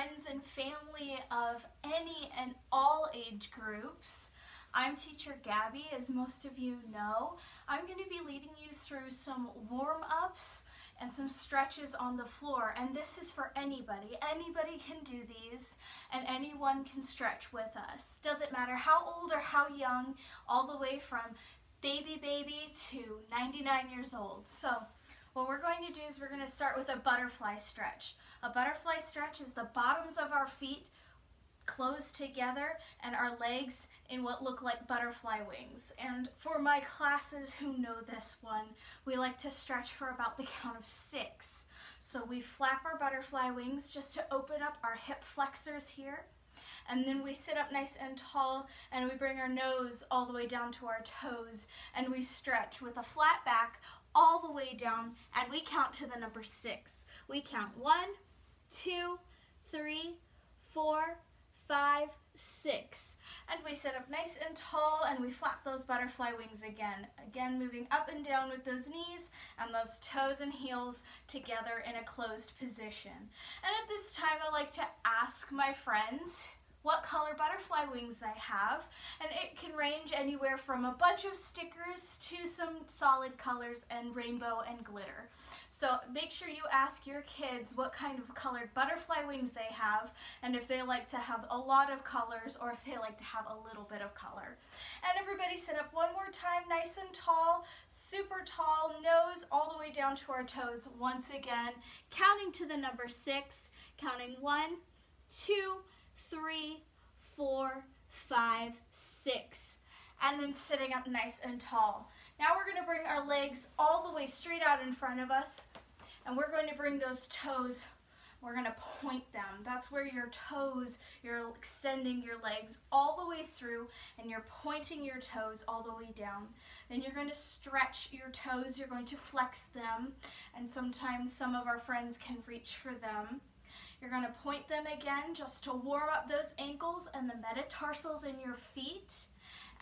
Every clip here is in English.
friends and family of any and all age groups. I'm teacher Gabby, as most of you know. I'm going to be leading you through some warm-ups and some stretches on the floor, and this is for anybody. Anybody can do these, and anyone can stretch with us. Doesn't matter how old or how young, all the way from baby baby to 99 years old. So what we're going to do is we're going to start with a butterfly stretch. A butterfly stretch is the bottoms of our feet closed together and our legs in what look like butterfly wings. And for my classes who know this one, we like to stretch for about the count of six. So we flap our butterfly wings just to open up our hip flexors here. And then we sit up nice and tall and we bring our nose all the way down to our toes and we stretch with a flat back all the way down and we count to the number six. We count one, two, three, four, five, six. And we sit up nice and tall and we flap those butterfly wings again. Again, moving up and down with those knees and those toes and heels together in a closed position. And at this time, I like to ask my friends what color butterfly wings they have and it can range anywhere from a bunch of stickers to some solid colors and rainbow and glitter. So make sure you ask your kids what kind of colored butterfly wings they have and if they like to have a lot of colors or if they like to have a little bit of color. And everybody sit up one more time nice and tall, super tall, nose all the way down to our toes once again, counting to the number six, counting one, two, three, four, five, six. And then sitting up nice and tall. Now we're going to bring our legs all the way straight out in front of us. And we're going to bring those toes, we're going to point them. That's where your toes, you're extending your legs all the way through and you're pointing your toes all the way down. Then you're going to stretch your toes, you're going to flex them. And sometimes some of our friends can reach for them. You're to point them again just to warm up those ankles and the metatarsals in your feet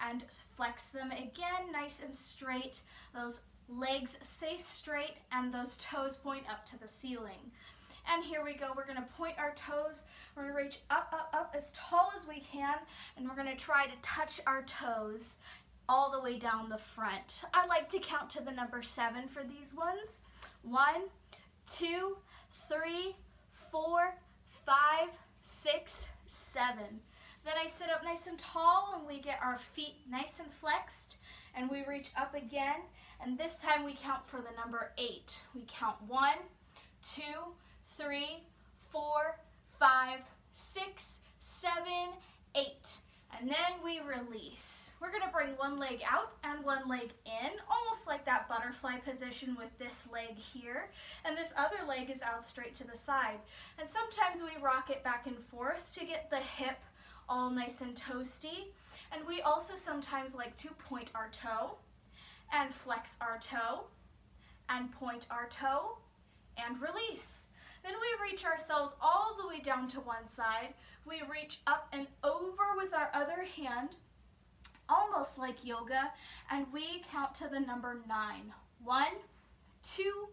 and flex them again nice and straight. Those legs stay straight and those toes point up to the ceiling. And here we go, we're gonna point our toes, we're gonna reach up, up, up as tall as we can, and we're gonna try to touch our toes all the way down the front. I like to count to the number seven for these ones. One, two, three, four, five, six, seven. Then I sit up nice and tall and we get our feet nice and flexed and we reach up again and this time we count for the number eight. We count one, two, three, four, five, six, seven, eight. And then we release. We're gonna bring one leg out and one leg in, almost like that butterfly position with this leg here. And this other leg is out straight to the side. And sometimes we rock it back and forth to get the hip all nice and toasty. And we also sometimes like to point our toe and flex our toe and point our toe and release. Then we reach ourselves all the way down to one side. We reach up and over with our other hand, almost like yoga, and we count to the number nine. One, two,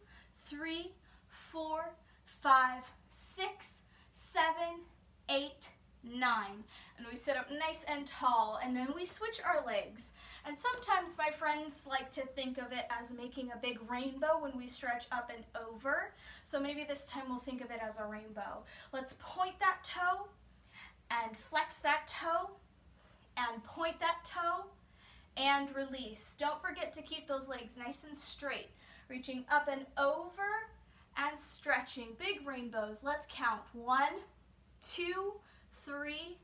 three, four, five, six, seven, eight, nine. And we sit up nice and tall, and then we switch our legs. And sometimes my friends like to think of it as making a big rainbow when we stretch up and over. So maybe this time we'll think of it as a rainbow. Let's point that toe and flex that toe and point that toe and release. Don't forget to keep those legs nice and straight. Reaching up and over and stretching. Big rainbows. Let's count. One, two, three,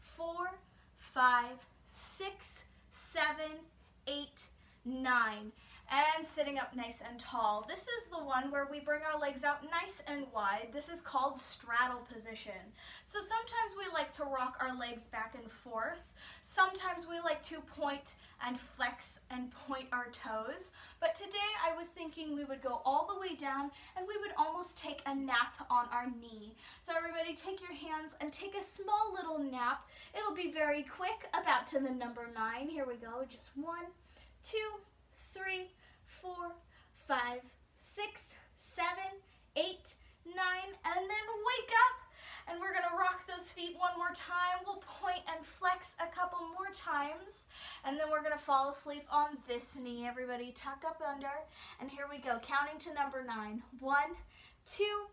four, five, six, seven, eight, nine. And sitting up nice and tall. This is the one where we bring our legs out nice and wide. This is called straddle position. So sometimes we like to rock our legs back and forth. Sometimes we like to point and flex and point our toes. But today I was thinking we would go all the way down and we would almost take a nap on our knee. So everybody take your hands and take a small little nap. It'll be very quick, about to the number nine. Here we go, just one, two, three, four, five, six, seven, eight, nine, and then wake up. And we're gonna rock those feet one more time. We'll point and flex a couple more times. And then we're gonna fall asleep on this knee. Everybody tuck up under. And here we go, counting to number nine. One, two,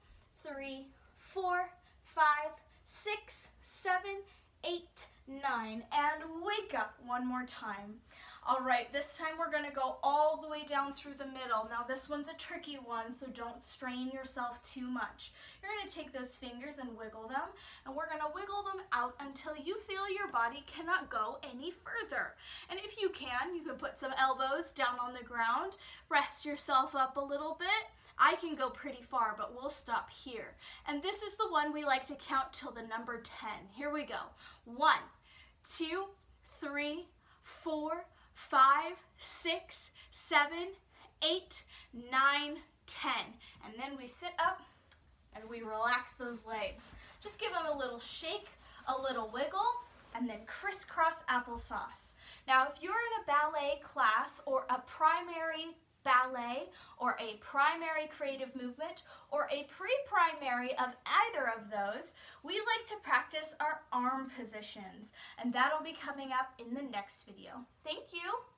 three, four, five, six, seven, eight, nine. And wake up one more time. All right, this time we're gonna go all the way down through the middle. Now this one's a tricky one, so don't strain yourself too much. You're gonna take those fingers and wiggle them, and we're gonna wiggle them out until you feel your body cannot go any further. And if you can, you can put some elbows down on the ground, rest yourself up a little bit, I can go pretty far, but we'll stop here. And this is the one we like to count till the number 10. Here we go. One, two, three, four, five, six, seven, eight, nine, ten. And then we sit up and we relax those legs. Just give them a little shake, a little wiggle, and then crisscross applesauce. Now, if you're in a ballet class or a primary ballet or a primary creative movement or a pre-primary of either of those, we like to practice our arm positions and that'll be coming up in the next video. Thank you.